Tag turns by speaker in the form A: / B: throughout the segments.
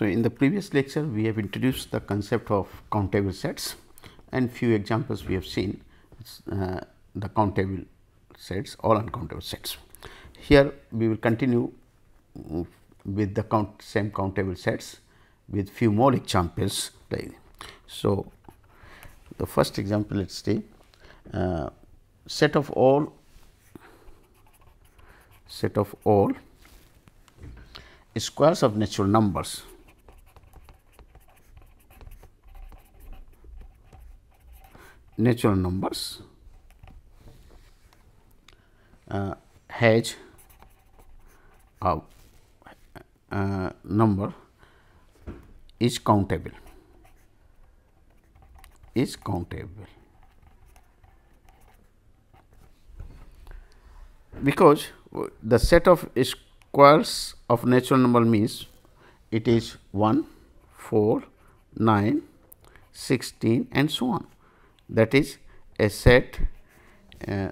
A: So, in the previous lecture we have introduced the concept of countable sets and few examples we have seen. Uh, the countable sets all uncountable sets. Here we will continue with the count same countable sets with few more examples. So the first example let us say uh, set of all set of all squares of natural numbers natural numbers. Uh, has a uh, number is countable. Is countable. Because the set of squares of natural number means it is 1 4 9 16 and so on that is a set uh,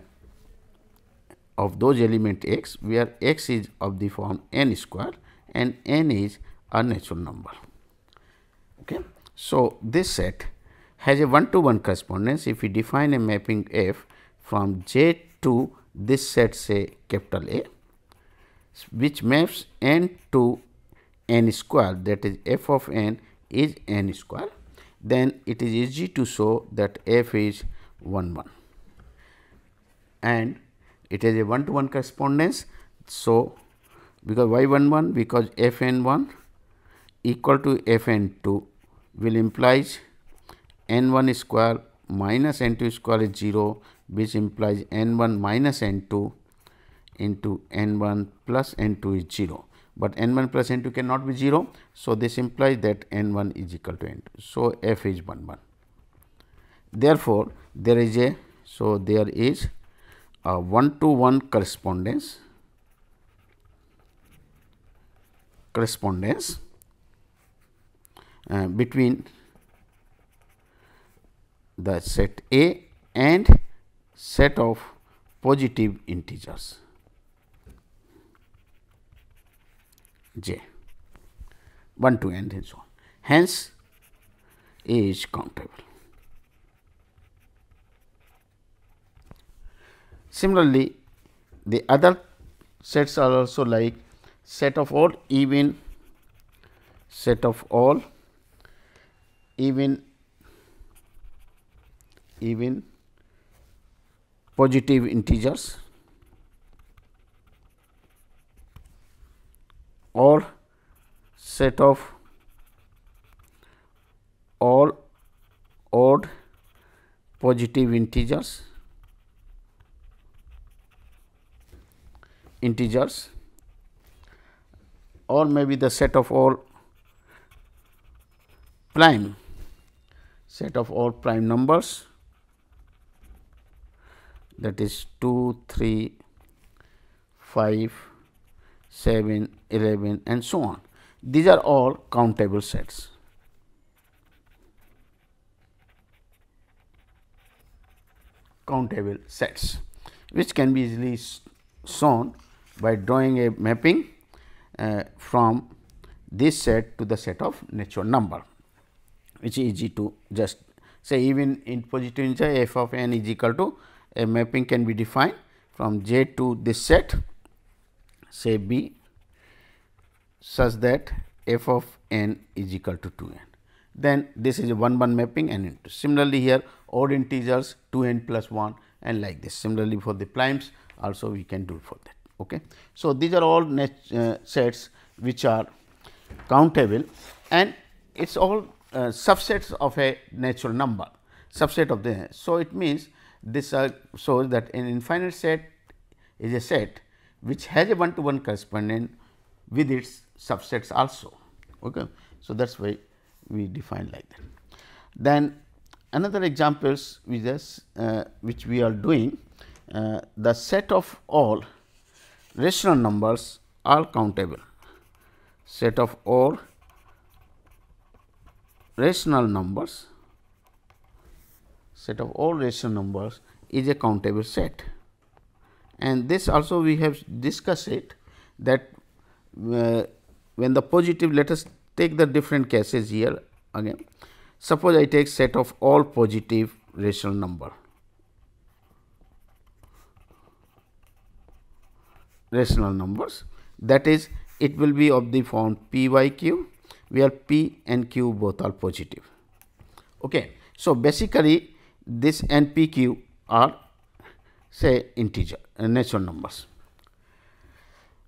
A: of those element x where x is of the form n square and n is a natural number. Okay. So, this set has a one to one correspondence if we define a mapping f from J to this set say capital A which maps n to n square that is f of n is n square then it is easy to show that f is 1 1 and it is a one to one correspondence. So, because y 1 1 because f n 1 equal to f n 2 will implies n 1 square minus n 2 square is 0 which implies n 1 minus n 2 into n 1 plus n 2 is 0, but n 1 plus n 2 cannot be 0. So, this implies that n 1 is equal to n 2. So, f is 1 1. Therefore, there is a so there is a 1 to 1 correspondence correspondence uh, between the set A and set of positive integers j 1 to n and so on. Hence, A is countable. Similarly, the other sets are also like set of all even set of all even even positive integers or set of all odd positive integers integers or maybe the set of all prime set of all prime numbers that is 2, 3, 5, 7, 11 and so on. These are all countable sets. Countable sets which can be easily shown by drawing a mapping uh, from this set to the set of natural number which is easy to just say even in positive integer f of n is equal to a mapping can be defined from J to this set say B such that f of n is equal to 2 n. Then this is a 1 1 mapping and into. Similarly, here odd integers 2 n plus 1 and like this. Similarly, for the primes also we can do for that. Okay. So, these are all uh, sets which are countable and it is all uh, subsets of a natural number subset of the. So, it means this uh, shows that an infinite set is a set which has a one to one correspondent with its subsets also. Okay. So, that is why we define like that. Then another examples which uh, which we are doing uh, the set of all rational numbers are countable set of all rational numbers set of all rational numbers is a countable set and this also we have discussed it that uh, when the positive let us take the different cases here again. Suppose I take set of all positive rational number. rational numbers that is it will be of the form p by q where p and q both are positive. Okay. So, basically this and p q are say integer uh, natural numbers.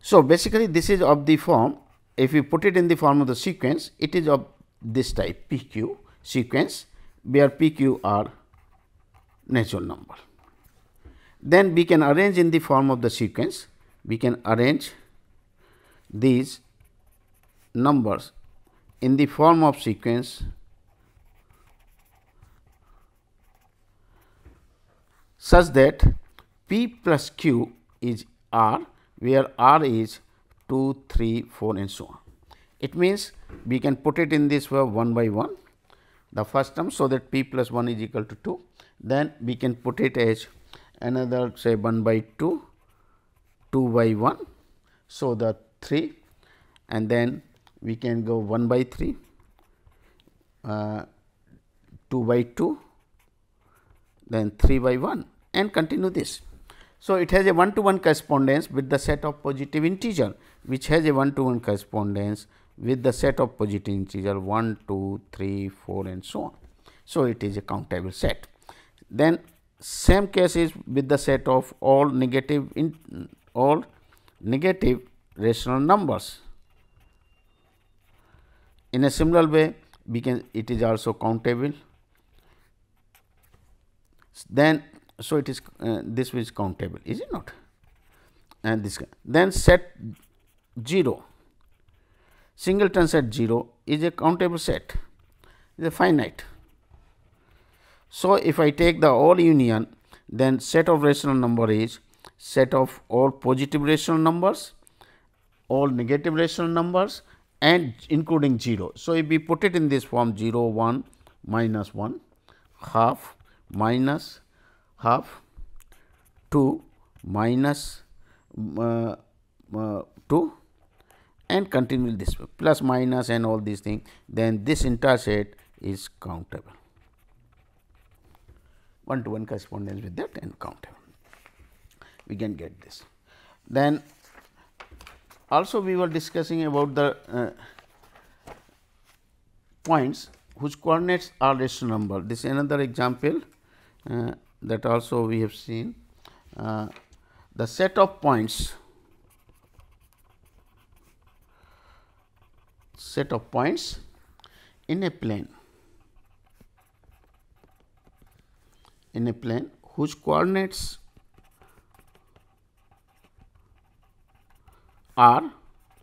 A: So, basically this is of the form if we put it in the form of the sequence it is of this type p q sequence where p q are natural number. Then we can arrange in the form of the sequence we can arrange these numbers in the form of sequence such that p plus q is r where r is 2, 3, 4 and so on. It means, we can put it in this way 1 by 1 the first term. So, that p plus 1 is equal to 2 then we can put it as another say 1 by 2 2 by 1. So, the 3 and then we can go 1 by 3, uh, 2 by 2, then 3 by 1 and continue this. So, it has a one to one correspondence with the set of positive integer which has a one to one correspondence with the set of positive integer 1, 2, 3, 4 and so on. So, it is a countable set. Then same case is with the set of all negative in, all negative rational numbers. In a similar way, we can it is also countable. Then, so it is uh, this is countable, is it not? And this then set 0 singleton set 0 is a countable set is a finite. So, if I take the all union then set of rational number is set of all positive rational numbers, all negative rational numbers and including 0. So, if we put it in this form 0, 1, minus 1, half, minus, half, 2, minus, uh, uh, 2 and continue this way plus minus and all these things then this entire set is countable one to one correspondence with that and countable we can get this. Then also we were discussing about the uh, points whose coordinates are rational number. This is another example uh, that also we have seen. Uh, the set of points set of points in a plane in a plane whose coordinates are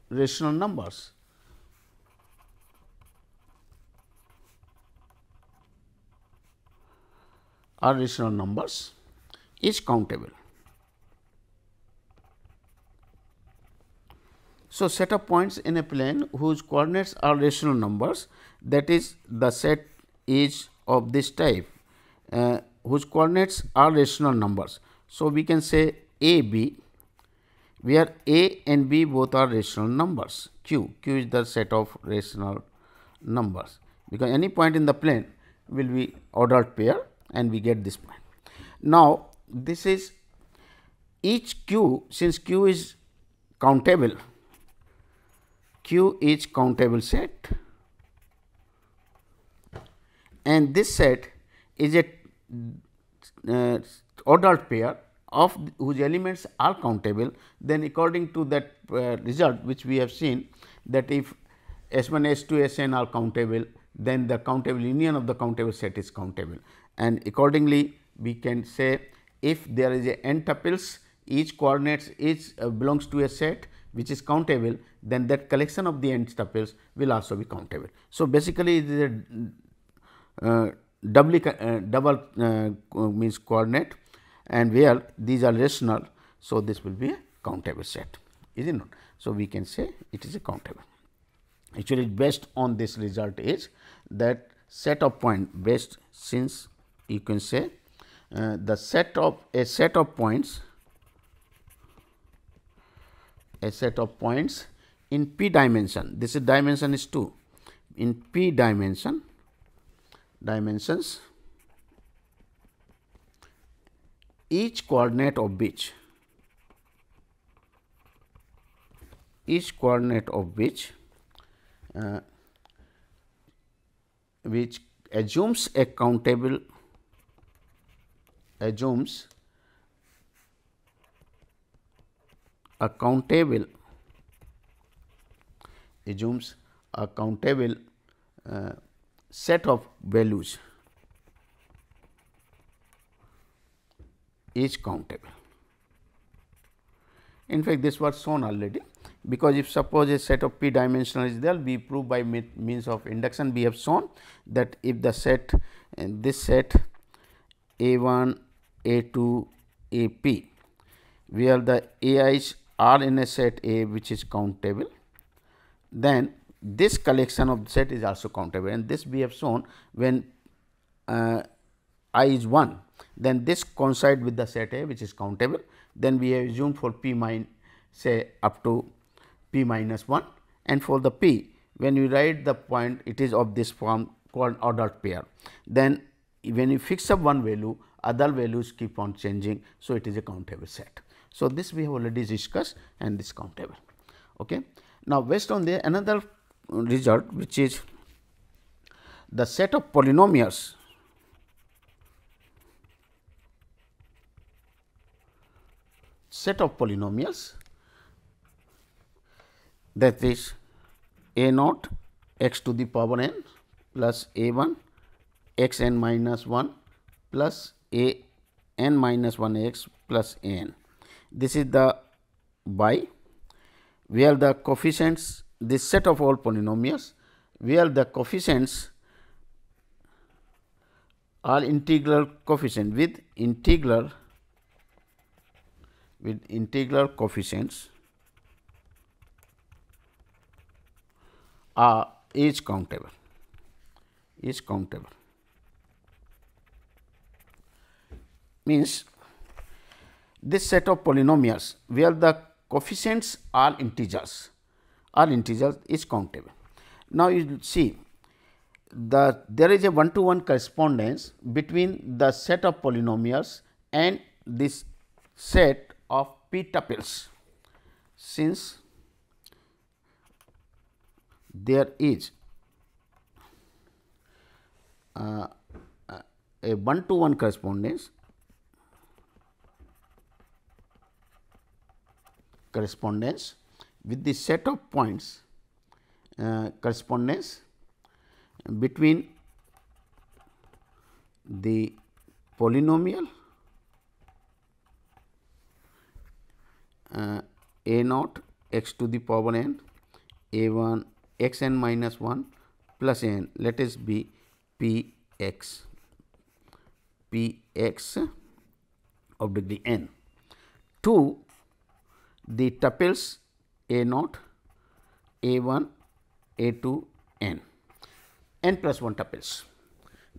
A: rational numbers. Are rational numbers is countable. So, set of points in a plane whose coordinates are rational numbers that is the set is of this type uh, whose coordinates are rational numbers. So, we can say A B where a and b both are rational numbers q q is the set of rational numbers because any point in the plane will be ordered pair and we get this point. Now, this is each q since q is countable q is countable set and this set is a uh, ordered pair of whose elements are countable, then according to that uh, result which we have seen that if S 1 S 2 S n are countable, then the countable union of the countable set is countable and accordingly we can say if there is a n tuples each coordinates each uh, belongs to a set which is countable then that collection of the n tuples will also be countable. So, basically it is a uh, doubly uh, double uh, means coordinate and where these are rational. So, this will be a countable set is it not. So, we can say it is a countable. Actually, based on this result is that set of point based since you can say uh, the set of a set of points a set of points in p dimension. This is dimension is 2 in p dimension dimensions each coordinate of which each coordinate of which uh, which assumes a countable assumes a countable assumes a countable uh, set of values is countable. In fact, this was shown already because if suppose a set of p dimensional is there we prove by means of induction we have shown that if the set this set a 1 a 2 a p where the ai's are in a set a which is countable. Then this collection of set is also countable and this we have shown when uh, i is 1 then this coincide with the set a which is countable. Then we have assumed for p minus say up to p minus 1 and for the p when you write the point it is of this form called ordered pair. Then when you fix up one value other values keep on changing. So, it is a countable set. So, this we have already discussed and this countable. Okay. Now, based on the another result which is the set of polynomials set of polynomials that is a naught x to the power n plus a 1 x n minus 1 plus a n minus 1 x plus a n. This is the y where the coefficients this set of all polynomials where the coefficients are integral coefficient with integral with integral coefficients are is countable is countable means this set of polynomials where the coefficients are integers are integers is countable. Now, you see the there is a one to one correspondence between the set of polynomials and this set of p tuples since there is uh, a one to one correspondence correspondence with the set of points uh, correspondence between the polynomial uh, a naught x to the power n a 1 x n minus 1 plus n. Let us be p x p x of degree n. To the tuples a naught a 1 a 2 n n plus 1 tuples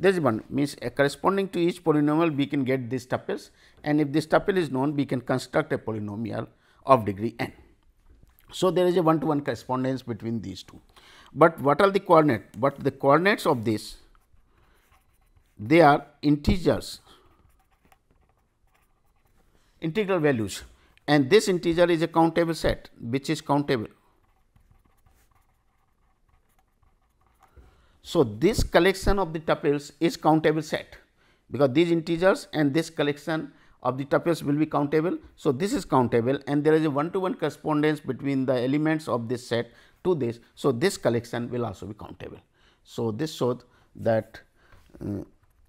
A: This one means corresponding to each polynomial we can get these tuples and if this tuple is known we can construct a polynomial of degree n. So, there is a one to one correspondence between these two, but what are the coordinates? But the coordinates of this they are integers integral values and this integer is a countable set which is countable. So, this collection of the tuples is countable set because these integers and this collection of the tuples will be countable. So, this is countable and there is a one to one correspondence between the elements of this set to this. So, this collection will also be countable. So, this shows that uh,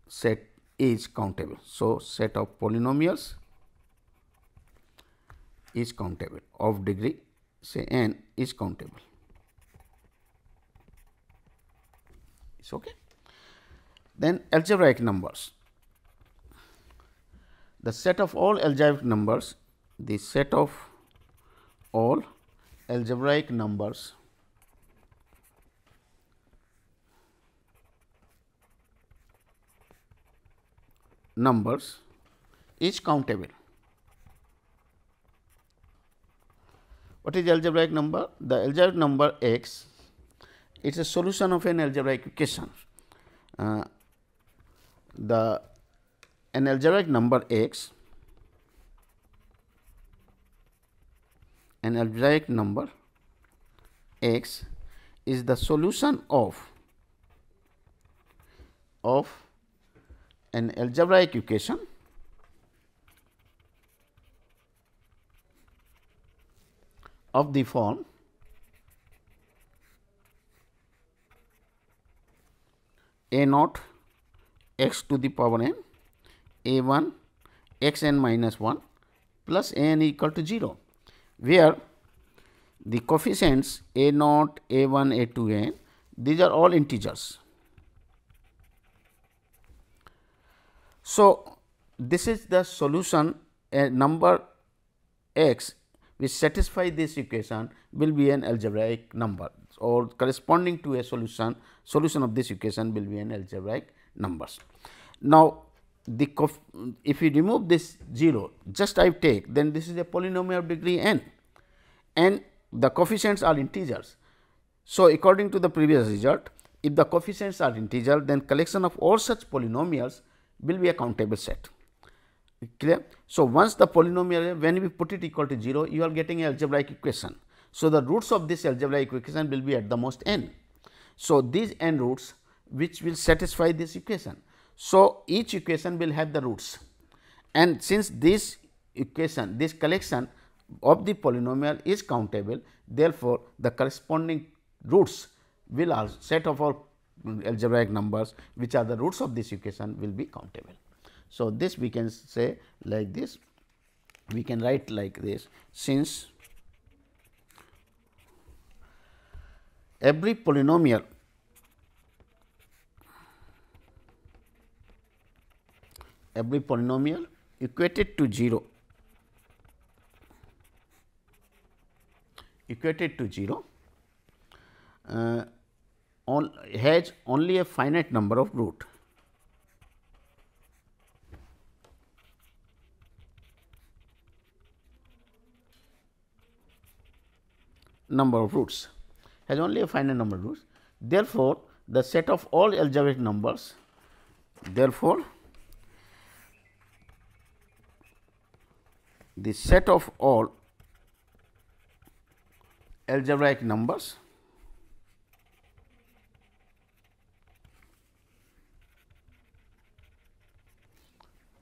A: set is countable. So, set of polynomials is countable of degree say n is countable. It's okay. Then algebraic numbers the set of all algebraic numbers, the set of all algebraic numbers numbers is countable. What is algebraic number? The algebraic number x it is a solution of an algebraic equation. Uh, the an algebraic number x an algebraic number x is the solution of of an algebraic equation of the form a naught x to the power n a 1 x n minus 1 plus a n equal to 0, where the coefficients a naught, a 1, a 2, n these are all integers. So, this is the solution a number x which satisfy this equation will be an algebraic number or corresponding to a solution solution of this equation will be an algebraic numbers. Now, the if we remove this 0 just I take then this is a polynomial of degree n and the coefficients are integers. So, according to the previous result if the coefficients are integer then collection of all such polynomials will be a countable set clear. So, once the polynomial when we put it equal to 0 you are getting algebraic equation. So, the roots of this algebraic equation will be at the most n. So, these n roots which will satisfy this equation. So, each equation will have the roots and since this equation this collection of the polynomial is countable therefore, the corresponding roots will also set of all algebraic numbers which are the roots of this equation will be countable. So, this we can say like this. We can write like this. Since every polynomial every polynomial equated to 0 equated to 0 uh, has only a finite number of root number of roots has only a finite number of roots. Therefore, the set of all algebraic numbers therefore, the set of all algebraic numbers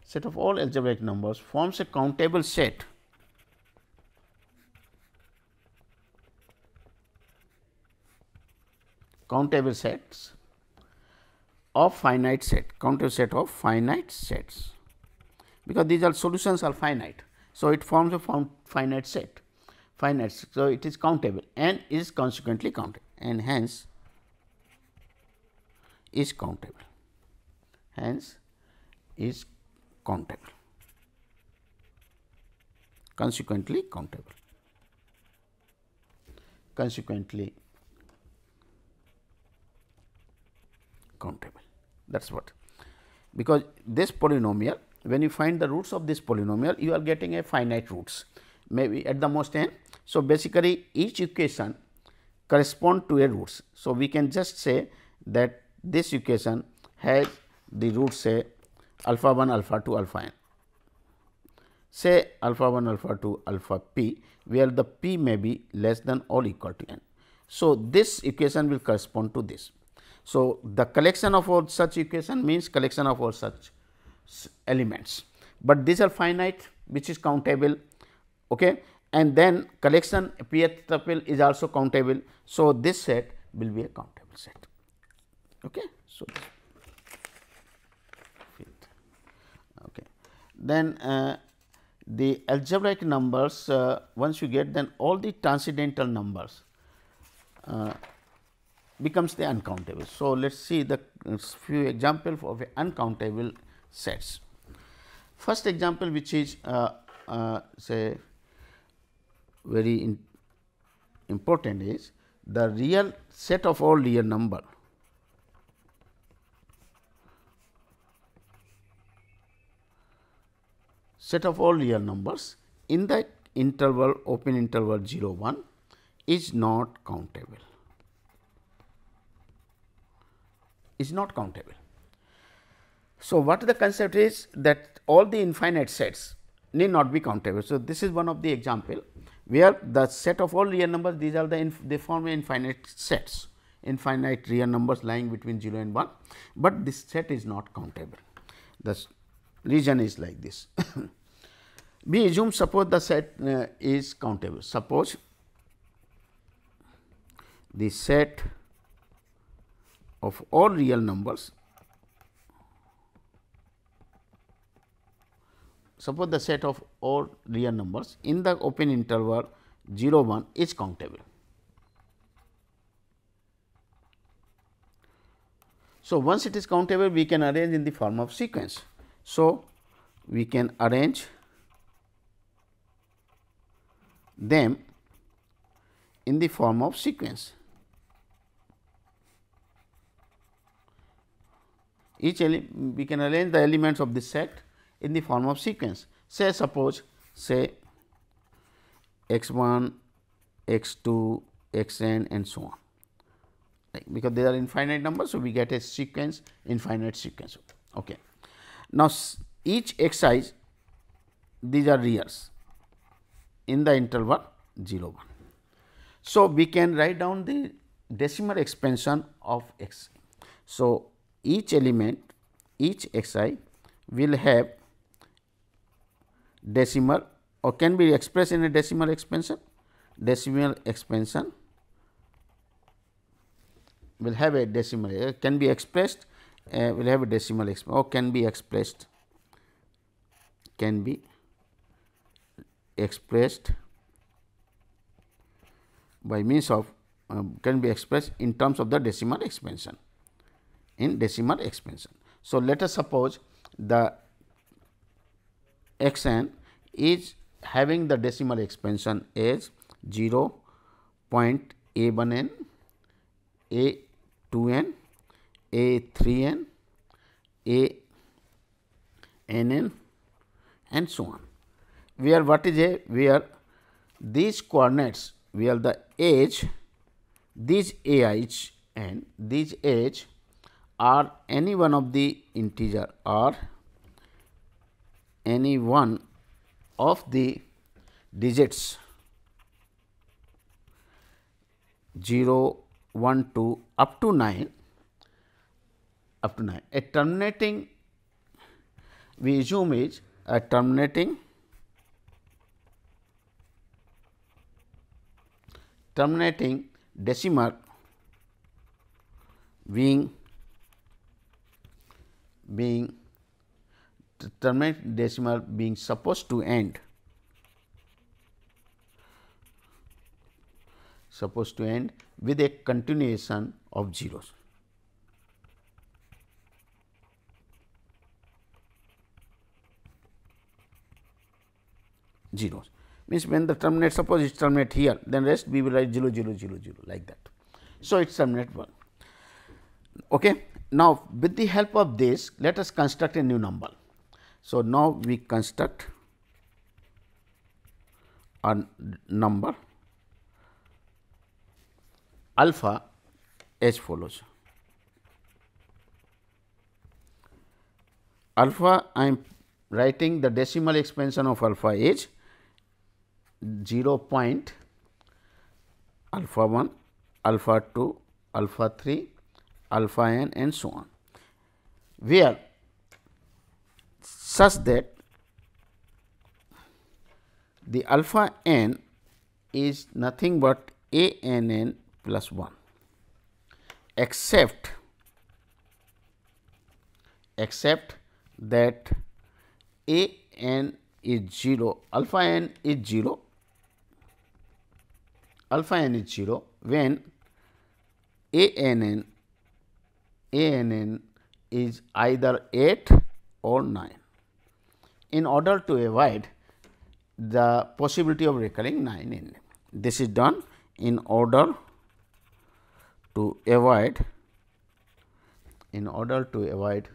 A: set of all algebraic numbers forms a countable set countable sets of finite set, countable set of finite sets, because these are solutions are finite. So, it forms a finite set, finite. So, it is countable and is consequently countable and hence is countable, hence is countable, consequently countable, consequently countable that is what because this polynomial when you find the roots of this polynomial you are getting a finite roots maybe at the most n. So, basically each equation correspond to a roots. So, we can just say that this equation has the roots say alpha 1 alpha 2 alpha n say alpha 1 alpha 2 alpha p where the p may be less than or equal to n. So, this equation will correspond to this. So, the collection of all such equation means collection of all such elements, but these are finite which is countable okay. and then collection pth tuple is also countable. So, this set will be a countable set. Okay. So, okay. then uh, the algebraic numbers uh, once you get then all the transcendental numbers uh, becomes the uncountable. So, let us see the few example of uncountable sets. First example which is uh, uh, say very important is the real set of all real number set of all real numbers in the interval open interval 0 1 is not countable is not countable. So, what the concept is that all the infinite sets need not be countable. So, this is one of the example where the set of all real numbers these are the they form infinite sets infinite real numbers lying between 0 and 1, but this set is not countable. The region is like this. we assume suppose the set uh, is countable. Suppose the set of all real numbers suppose the set of all real numbers in the open interval 0 1 is countable. So, once it is countable we can arrange in the form of sequence. So, we can arrange them in the form of sequence. Each we can arrange the elements of this set in the form of sequence. Say suppose say x 1, x 2, x n and so on like because they are infinite numbers. So, we get a sequence infinite sequence. Okay. Now, each x these are reals in the interval 0 1. So, we can write down the decimal expansion of x. So, each element each x i will have decimal or can be expressed in a decimal expansion. Decimal expansion will have a decimal uh, can be expressed uh, will have a decimal or can be expressed can be expressed by means of um, can be expressed in terms of the decimal expansion in decimal expansion. So, let us suppose the x n is having the decimal expansion as 0 0.a 1 n a 2 n, a 3 n, a n n and so on. Where what is a where these coordinates where the age these a h and these age are any one of the integer or any one of the digits 0 1 2 up to 9 up to 9 a terminating we assume is a terminating terminating decimal being being terminating decimal being supposed to end supposed to end with a continuation of zeros. zeros means when the terminate suppose it terminate here then rest we will write 0 0 0 0 like that. So, it is terminate 1. Okay. Now, with the help of this let us construct a new number. So, now we construct a number alpha as follows. Alpha I am writing the decimal expansion of alpha is 0 point alpha 1, alpha 2, alpha 3, alpha n and so on, where such that the alpha n is nothing but a n n plus 1 except except that a n is 0 alpha n is 0 alpha n is 0 when a n n a n n is either 8 or 9 in order to avoid the possibility of recurring 9 in this is done in order to avoid in order to avoid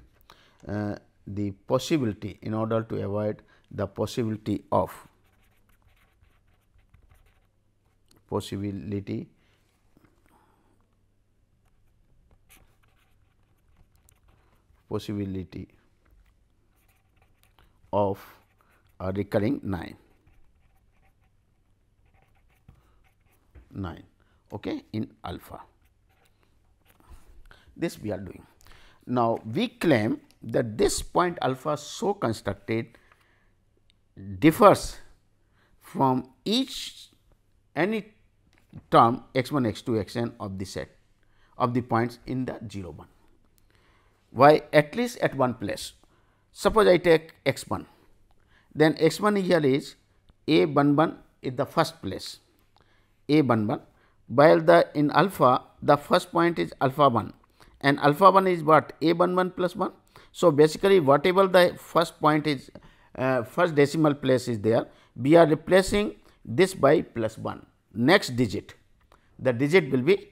A: uh, the possibility in order to avoid the possibility of possibility possibility of a recurring 9. 9 okay, in alpha. This we are doing. Now, we claim that this point alpha so constructed differs from each any term x 1 x 2 x n of the set of the points in the 0 1. Why at least at one place. Suppose I take x 1, then x 1 here is a 1 1 is the first place. a 1 1 while the in alpha the first point is alpha 1 and alpha 1 is what? a 1 1 plus 1. So, basically whatever the first point is uh, first decimal place is there we are replacing this by plus 1 next digit. The digit will be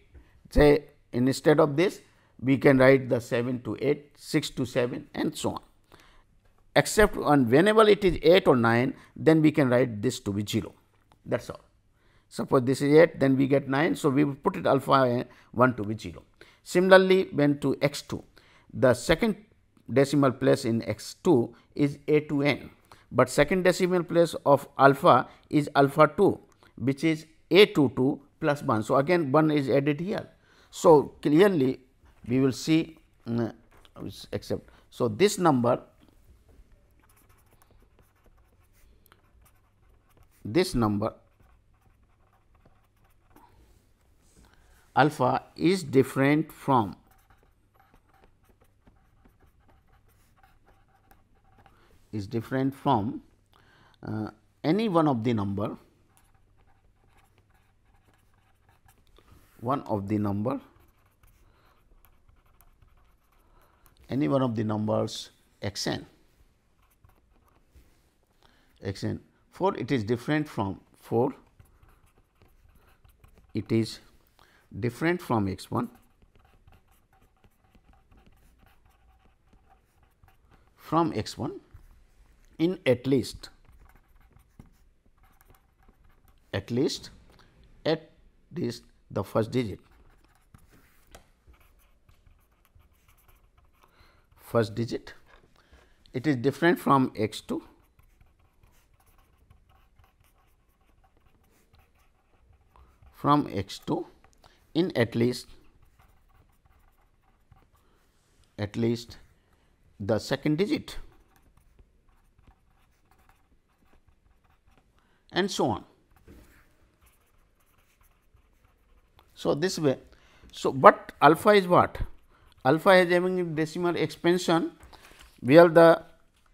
A: say instead of this we can write the 7 to 8 6 to 7 and so on except on whenever it is 8 or 9 then we can write this to be 0 that is all. Suppose this is 8 then we get 9. So, we will put it alpha 1 to be 0. Similarly, when to x 2 the second decimal place in x 2 is a to n, but second decimal place of alpha is alpha 2 which is a 2 2 plus 1. So, again 1 is added here. So, clearly we will see uh, except. So, this number this number alpha is different from is different from uh, any one of the number one of the number any one of the numbers x n x n 4 it is different from 4 it is different from x 1 from x 1 in at least at least at this the first digit first digit it is different from x 2 from x 2 in at least at least the second digit and so on. So, this way. So, but alpha is what? Alpha is having decimal expansion where the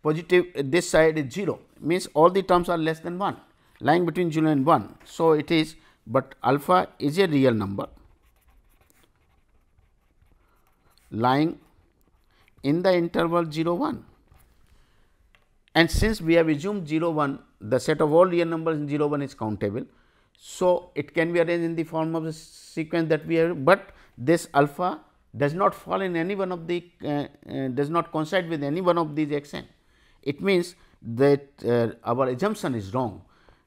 A: positive this side is 0 means all the terms are less than 1 lying between 0 and 1. So, it is but alpha is a real number lying in the interval 0 1 and since we have assumed 0 1 the set of all real numbers in 0 1 is countable. So, it can be arranged in the form of a sequence that we have, but this alpha does not fall in any one of the uh, uh, does not coincide with any one of these x n. It means that uh, our assumption is wrong,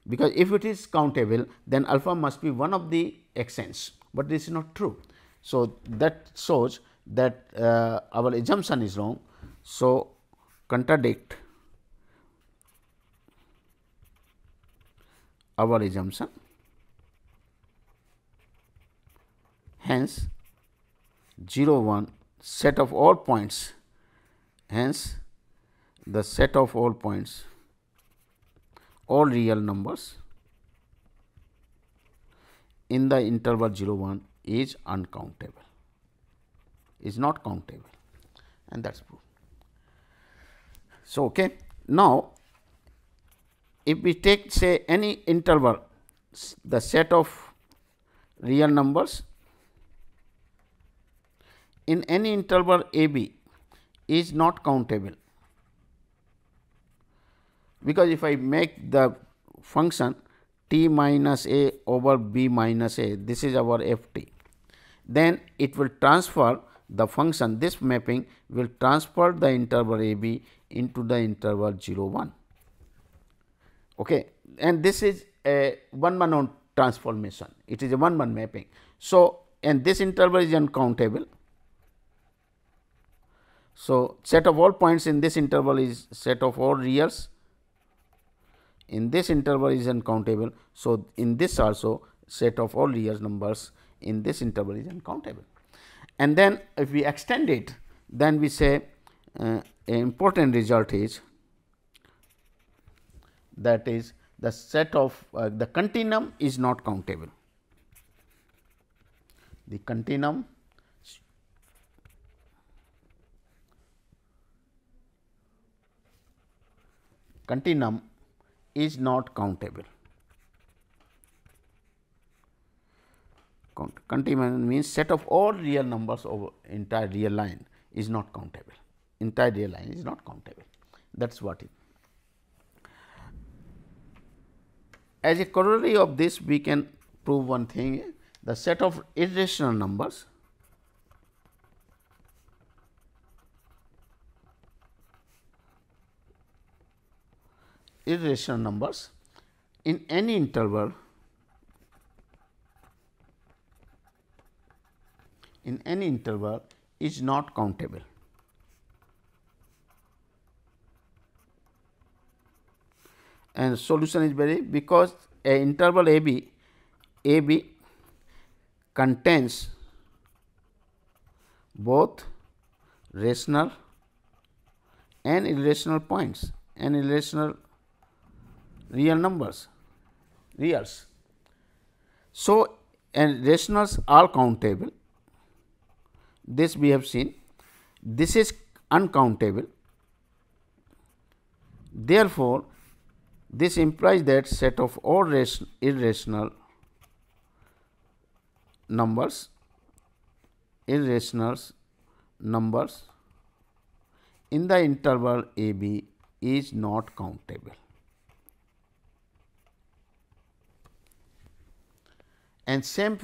A: because if it is countable then alpha must be one of the n's, but this is not true. So, that shows that uh, our assumption is wrong. So, contradict our assumption. Hence, 0 1 set of all points, hence the set of all points all real numbers in the interval 0 1 is uncountable is not countable and that is proof. So, okay. now, if we take say any interval the set of real numbers in any interval a b is not countable because if I make the function t minus a over b minus a this is our f t then it will transfer the function this mapping will transfer the interval a b into the interval 0 1 okay. and this is a one one transformation it is a one one mapping. So, and this interval is uncountable. So, set of all points in this interval is set of all reals in this interval is uncountable. So, in this also set of all real numbers in this interval is uncountable. And then if we extend it then we say uh, an important result is that is the set of uh, the continuum is not countable. The continuum continuum is not countable. Continuum means set of all real numbers over entire real line is not countable. Entire real line is not countable. That is what it. As a corollary of this, we can prove one thing the set of irrational numbers irrational numbers in any interval in any interval is not countable. And solution is very because a interval a b a b contains both rational and irrational points and irrational real numbers reals. So, and rationals are countable this we have seen this is uncountable. Therefore, this implies that set of all irrational numbers irrational numbers in the interval a b is not countable. And same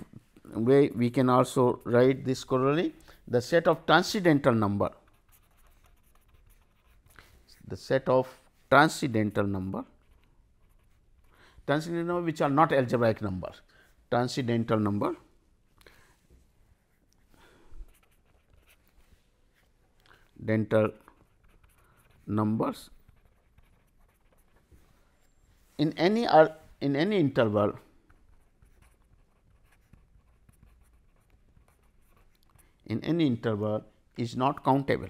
A: way we can also write this corollary the set of transcendental number. The set of transcendental number. Transcendental number which are not algebraic number. Transcendental number. Dental numbers. In any in any interval in any interval is not countable.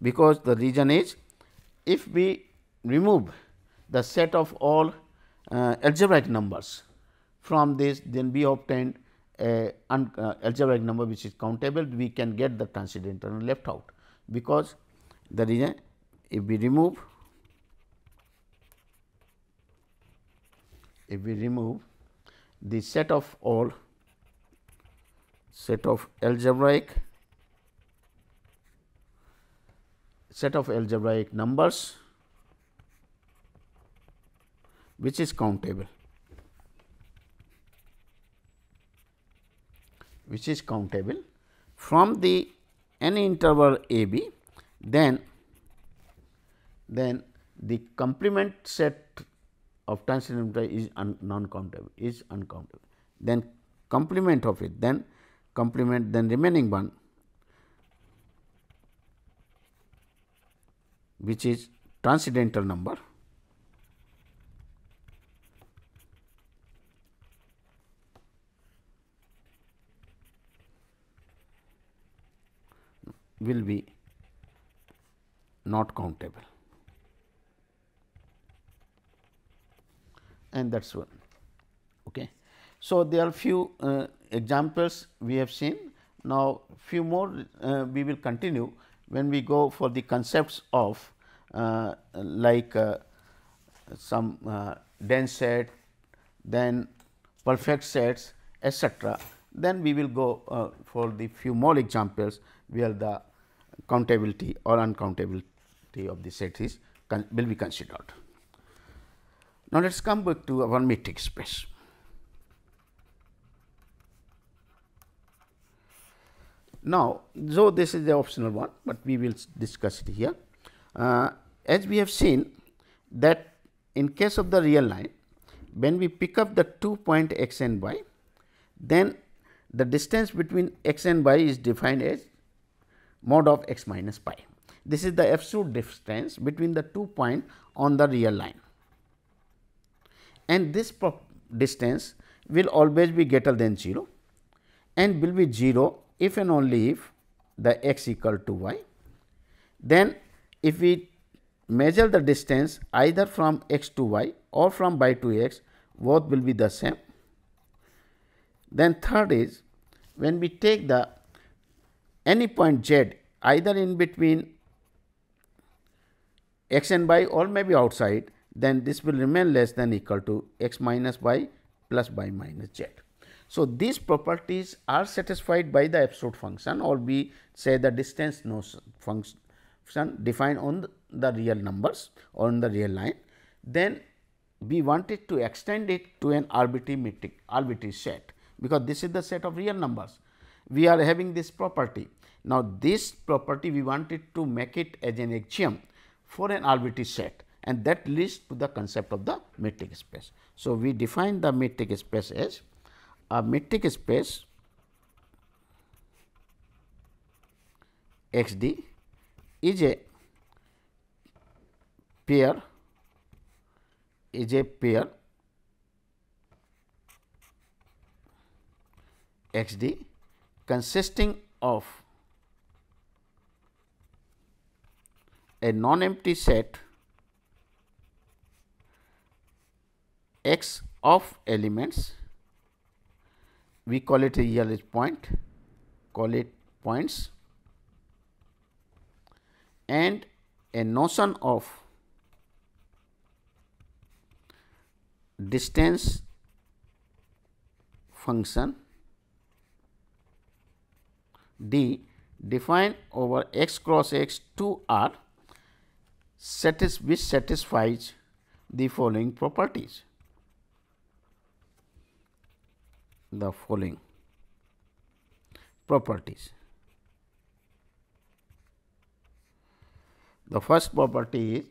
A: Because the reason is if we remove the set of all uh, algebraic numbers from this then we obtain a uh, algebraic number which is countable we can get the transcendental left out because the reason if we remove if we remove the set of all set of algebraic set of algebraic numbers which is countable which is countable from the any interval a b then then the complement set of transcendental is non countable is uncountable. Then complement of it then complement then remaining one which is transcendental number will be not countable. And that is one. Okay. So, there are few uh, examples we have seen. Now, few more uh, we will continue when we go for the concepts of uh, like uh, some uh, dense set, then perfect sets etcetera. Then we will go uh, for the few more examples where the countability or uncountability of the set is will be considered. Now, let us come back to our metric space. Now, so this is the optional one, but we will discuss it here. Uh, as we have seen that in case of the real line, when we pick up the two point x and y, then the distance between x and y is defined as mod of x minus pi. This is the absolute distance between the two points on the real line and this distance will always be greater than 0 and will be 0 if and only if the x equal to y. Then if we measure the distance either from x to y or from y to x both will be the same. Then third is when we take the any point z either in between x and y or maybe outside then this will remain less than equal to x minus y plus y minus z. So, these properties are satisfied by the absolute function or we say the distance no function defined on the real numbers or on the real line. Then we wanted to extend it to an arbitrary set because this is the set of real numbers. We are having this property. Now, this property we wanted to make it as an axiom for an arbitrary set and that leads to the concept of the metric space. So, we define the metric space as a metric space x d is a pair is a pair x d consisting of a non-empty set x of elements we call it a real point call it points and a notion of distance function d defined over x cross x to r satis which satisfies the following properties. The following properties. The first property is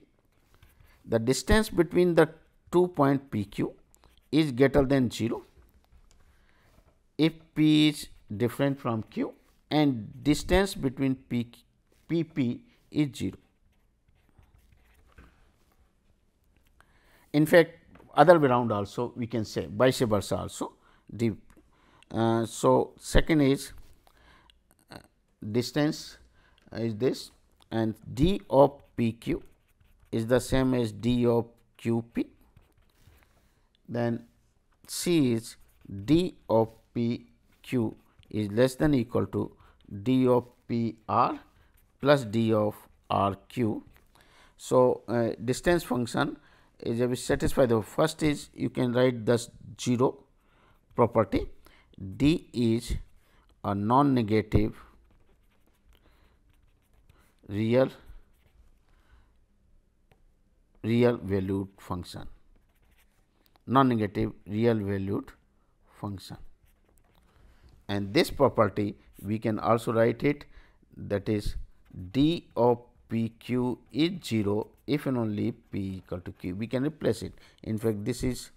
A: the distance between the two point p q is greater than 0 if p is different from q and distance between p p p is 0. In fact, other way round also we can say vice versa also the uh, so, second is uh, distance is this and d of p q is the same as d of q p. Then C is d of p q is less than equal to d of p r plus d of r q. So, uh, distance function is satisfy the first is you can write thus 0 property D is a non-negative real real valued function. Non-negative real valued function. And this property we can also write it that is d of p q is 0 if and only p equal to q. We can replace it. In fact this is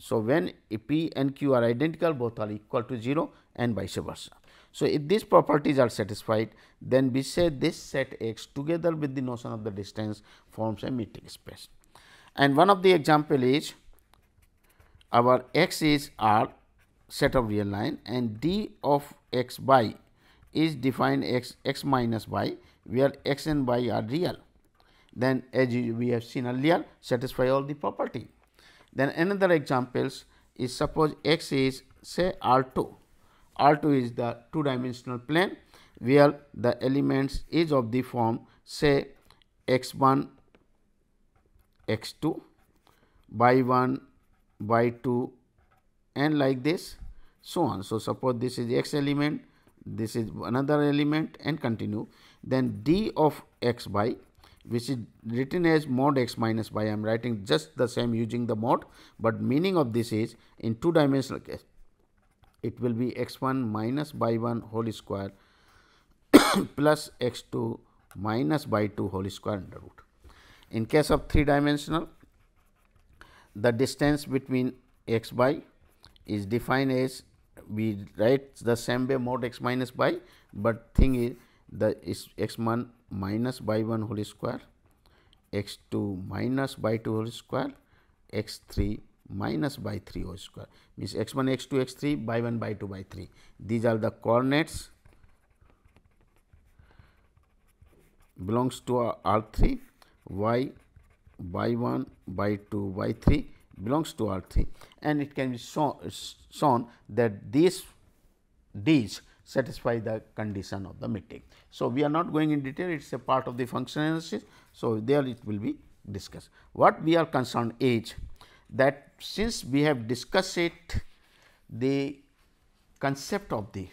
A: so, when P and Q are identical both are equal to 0 and vice versa. So, if these properties are satisfied then we say this set X together with the notion of the distance forms a metric space. And one of the example is our X is R set of real line and D of X by is defined X X minus y where X and y are real. Then as we have seen earlier satisfy all the property. Then another examples is suppose x is say R 2, R 2 is the two dimensional plane where the elements is of the form say x 1 x 2 y 1 y 2 and like this so on. So, suppose this is x element, this is another element and continue then d of x y which is written as mod x minus y. I am writing just the same using the mod, but meaning of this is in two dimensional case it will be x 1 minus y 1 whole square plus x 2 minus y 2 whole square under root. In case of three dimensional the distance between x y is defined as we write the same way mod x minus y, but thing is the is x 1 minus by 1 whole square, x 2 minus by 2 whole square, x 3 minus by 3 whole square. Means x 1 x 2 x 3 by 1 by 2 by 3. These are the coordinates. Belongs to R 3 y by 1 by 2 by 3 belongs to R 3 and it can be shown, shown that these D's satisfy the condition of the metric. So, we are not going in detail it is a part of the function analysis. So, there it will be discussed. What we are concerned is that since we have discussed it the concept of the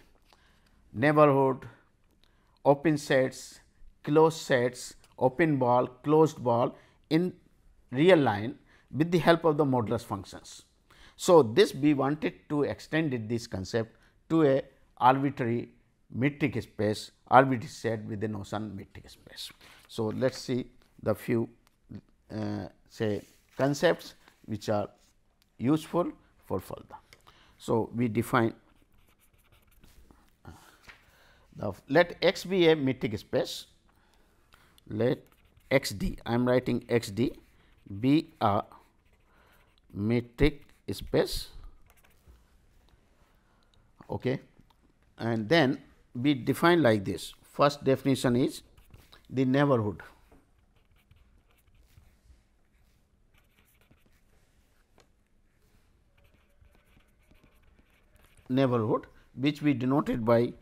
A: neighborhood, open sets, closed sets, open ball, closed ball in real line with the help of the modulus functions. So, this we wanted to extend it this concept to a arbitrary metric space arbitrary set with the notion metric space. So, let us see the few uh, say concepts which are useful for further. So, we define uh, the let x be a metric space let x d I am writing x d be a metric space okay and then we define like this. First definition is the neighborhood. Neighborhood which we denoted by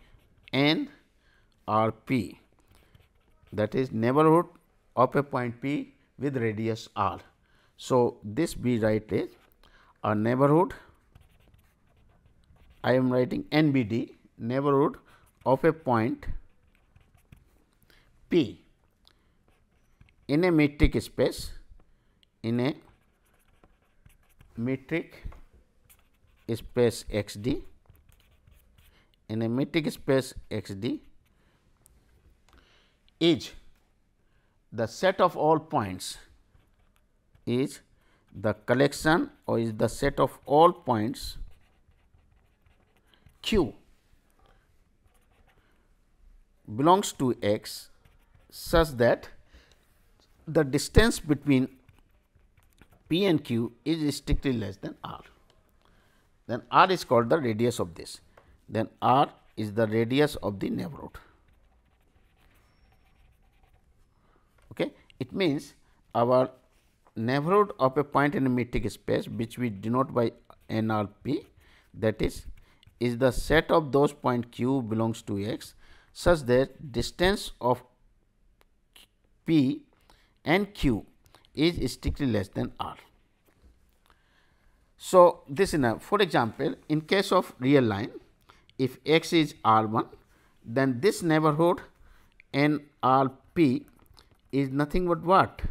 A: n or p. That is neighborhood of a point p with radius r. So, this we write as a neighborhood. I am writing NBD neighborhood of a point P in a metric space in a metric space x d in a metric space x d is the set of all points is the collection or is the set of all points q belongs to x such that the distance between p and q is strictly less than r. Then r is called the radius of this then r is the radius of the neighborhood. Okay. It means our neighborhood of a point in a metric space which we denote by NRP that is is the set of those point q belongs to x such that distance of p and q is strictly less than r. So, this is a for example, in case of real line if x is R 1 then this neighborhood N R P is nothing but what?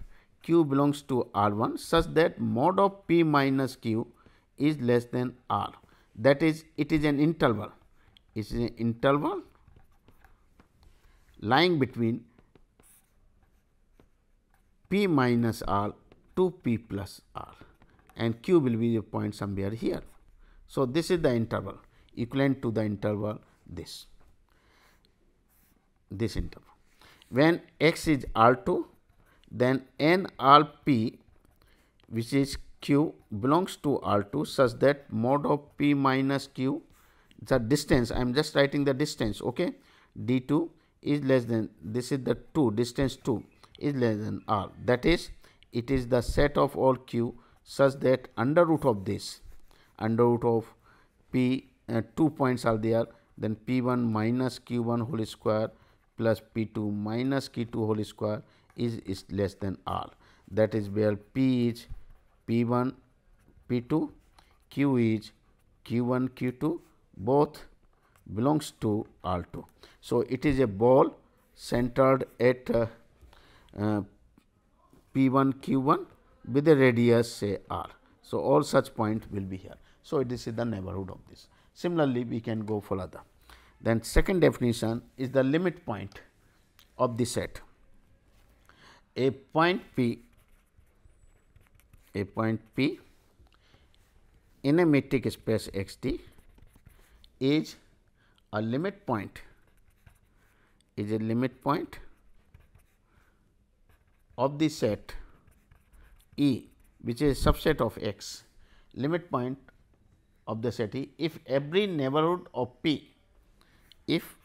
A: Q belongs to R 1 such that mod of p minus q is less than R. That is it is an interval. It is an interval lying between p minus r to p plus r and q will be the point somewhere here. So, this is the interval equivalent to the interval this this interval. When x is R 2 then n R p which is q belongs to R 2 such that mod of p minus q the distance I am just writing the distance okay d 2 is less than this is the 2 distance 2 is less than r that is it is the set of all q such that under root of this under root of p uh, two points are there then p 1 minus q 1 whole square plus p 2 minus q 2 whole square is, is less than r. That is where p is p 1 p 2 q is q 1 q 2 both belongs to r 2. So, it is a ball centered at uh, uh, p 1 q 1 with a radius say r. So, all such point will be here. So, this is the neighborhood of this. Similarly, we can go further. Then second definition is the limit point of the set. A point P, a point P in a metric space x t is a limit point is a limit point of the set E which is subset of x. Limit point of the set E if every neighborhood of P if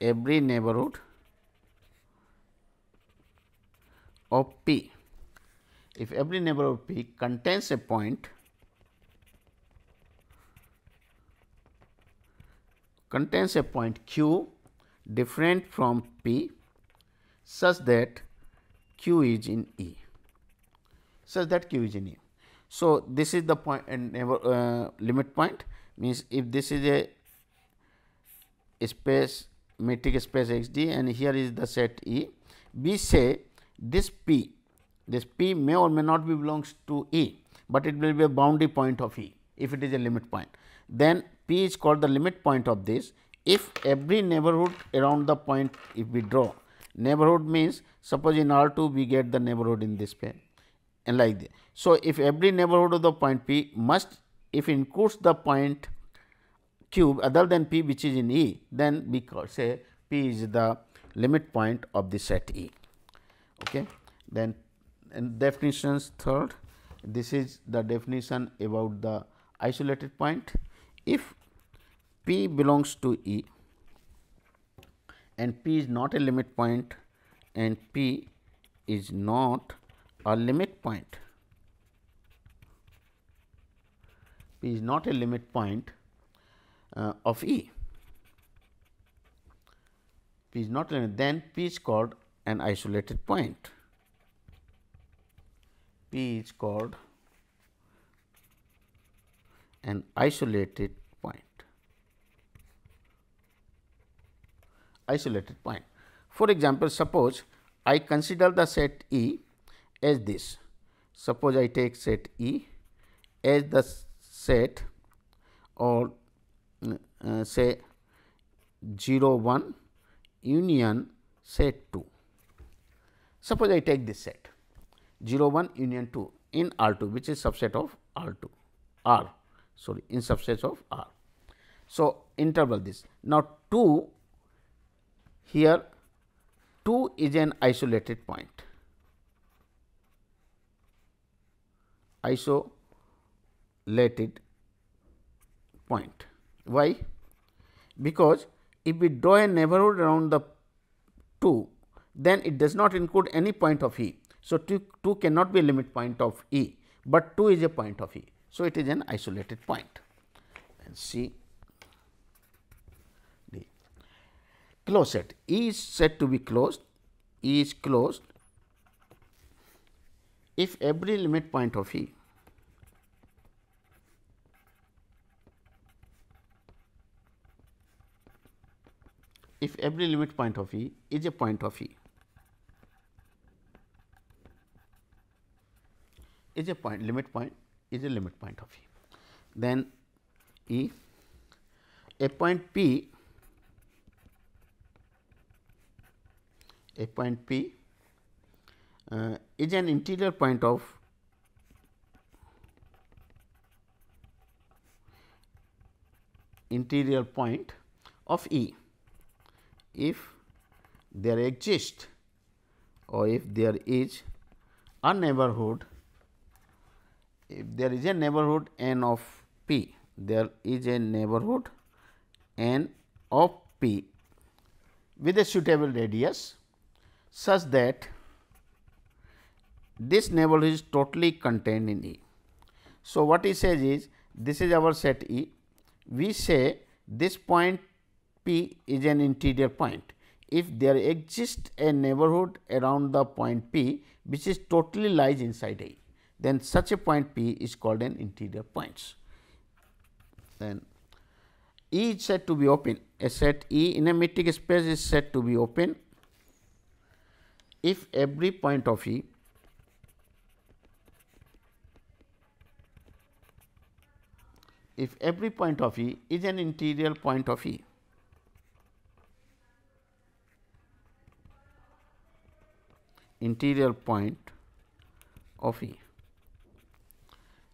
A: every neighborhood of P if every neighborhood of P contains a point contains a point q different from P such that q is in E such that q is in E. So, this is the point and never uh, limit point means if this is a space metric space x d and here is the set E we say this P this P may or may not be belongs to E, but it will be a boundary point of E if it is a limit point. Then P is called the limit point of this if every neighborhood around the point if we draw neighborhood means suppose in R 2 we get the neighborhood in this plane and like this. So, if every neighborhood of the point P must if includes the point cube other than P which is in E then we call say P is the limit point of the set E. Okay. Then definitions third this is the definition about the isolated point if P belongs to E and P is not a limit point and P is not a limit point. P is not a limit point uh, of E. P is not limit, then P is called an isolated point. P is called an isolated point. Isolated point. For example, suppose I consider the set E as this. Suppose I take set E as the set or uh, say 0 1 union set 2. Suppose I take this set 0 1 union 2 in R 2 which is subset of R 2 R sorry in subset of R. So, interval this now 2 here 2 is an isolated point. Isolated point. Why? Because if we draw a neighborhood around the 2 then it does not include any point of E. So, 2, 2 cannot be a limit point of E, but 2 is a point of E. So, it is an isolated point. And see the closed. Set E is said to be closed. E is closed. If every limit point of E if every limit point of E is a point of E is a point limit point is a limit point of E. Then E a point P a point P uh, is an interior point of interior point of E. If there exists or if there is a neighborhood if there is a neighborhood n of p, there is a neighborhood n of p with a suitable radius such that this neighborhood is totally contained in E. So, what he says is this is our set E. We say this point P is an interior point. If there exists a neighborhood around the point P which is totally lies inside E then such a point P is called an interior points. Then E is said to be open, a set E in a metric space is said to be open if every point of E if every point of E is an interior point of E. interior point of E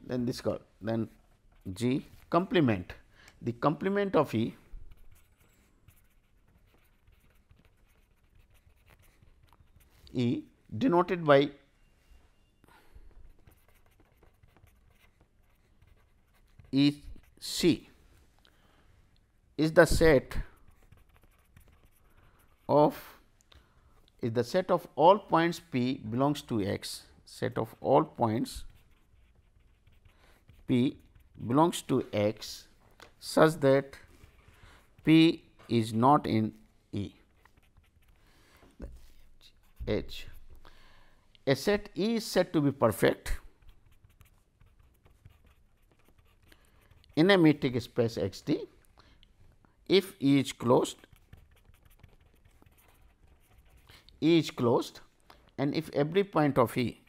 A: then this called then G complement. The complement of E E denoted by E C. Is the set of is the set of all points P belongs to X. Set of all points P belongs to X such that P is not in E. H. A set E is said to be perfect in a metric space X D if E is closed E is closed and if every point of E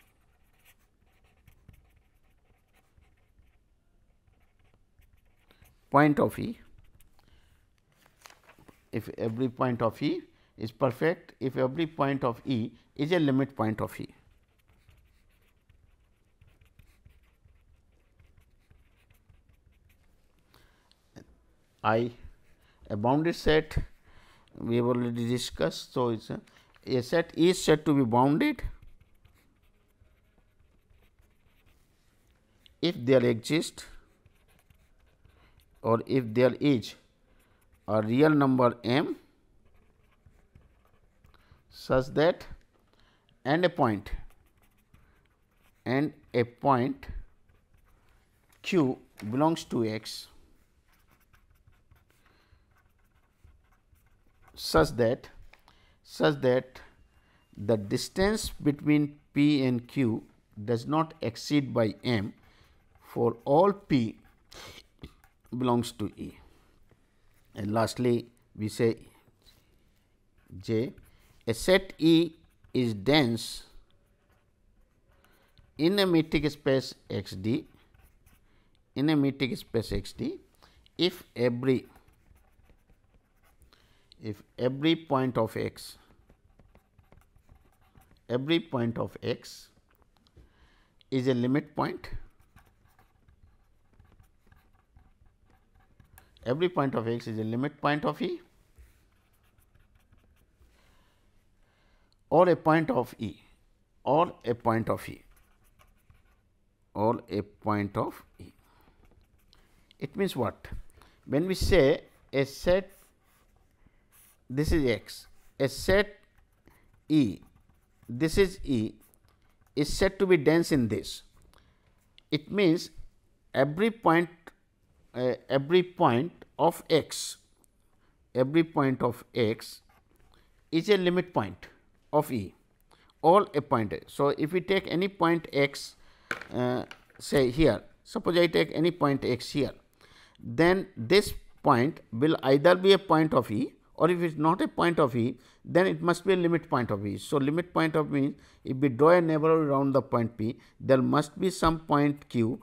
A: point of E if every point of E is perfect if every point of E is a limit point of E. I a bounded set we have already discussed. So, it is a, a set is said to be bounded if there exist or if there is a real number m such that and a point and a point q belongs to x such that such that the distance between p and q does not exceed by m for all p belongs to E. And lastly, we say J a set E is dense in a metric space x d in a metric space x d. If every if every point of x every point of x is a limit point every point of x is a limit point of E or a point of E or a point of E or a point of E. It means what? When we say a set this is x, a set E, this is E is said to be dense in this. It means every point uh, every point of x, every point of x is a limit point of E all a point. A. So, if we take any point x uh, say here, suppose I take any point x here, then this point will either be a point of E or if it is not a point of E, then it must be a limit point of E. So, limit point of means if we draw a neighborhood around the point P, there must be some point Q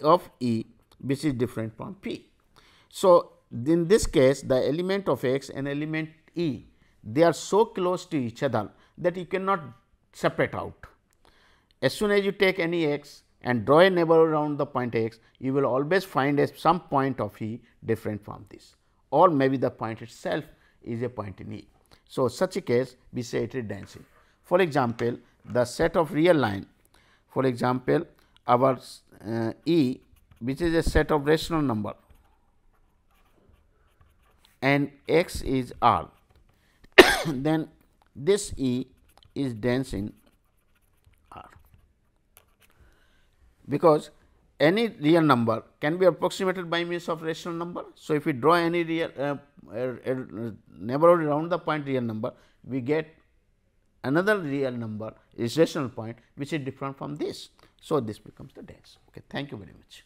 A: of E which is different from P. So, in this case the element of x and element E they are so close to each other that you cannot separate out. As soon as you take any x and draw a neighborhood around the point x, you will always find a some point of E different from this or maybe the point itself is a point in E. So, such a case we say it is dancing. For example, the set of real line for example, our uh, E which is a set of rational number and x is R, then this E is dense in R because any real number can be approximated by means of rational number. So, if we draw any real uh, uh, neighborhood around the point real number, we get another real number is rational point which is different from this. So, this becomes the dense. Okay. Thank you very much.